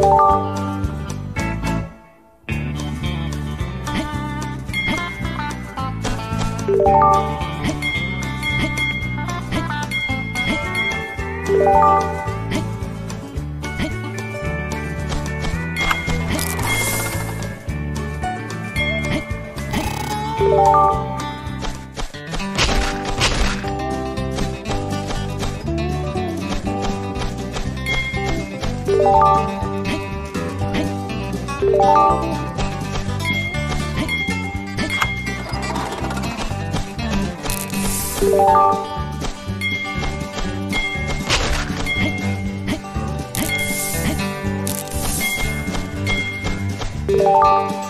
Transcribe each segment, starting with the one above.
Música はい。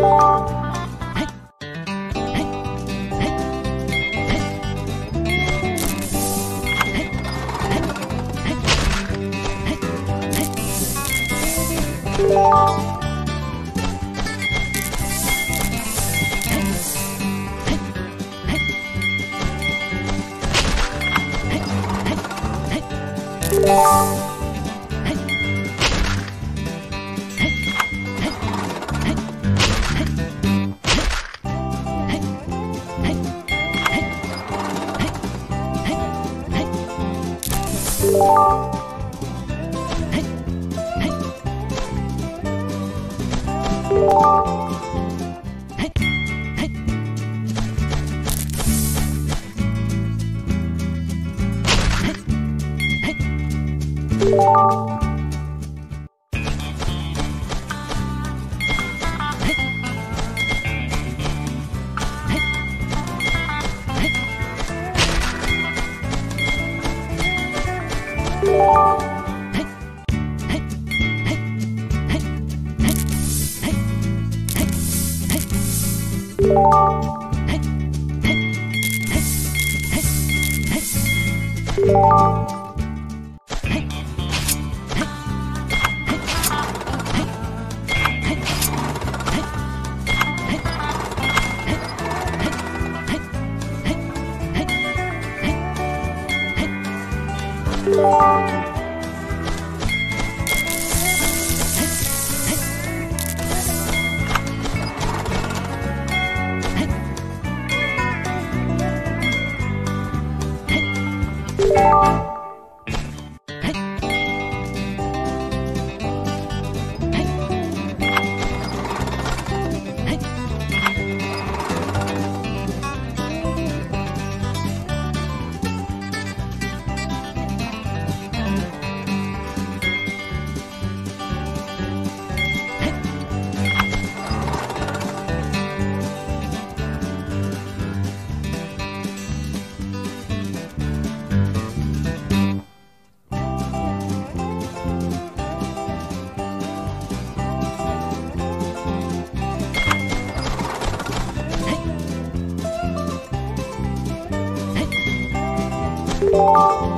Música Música Música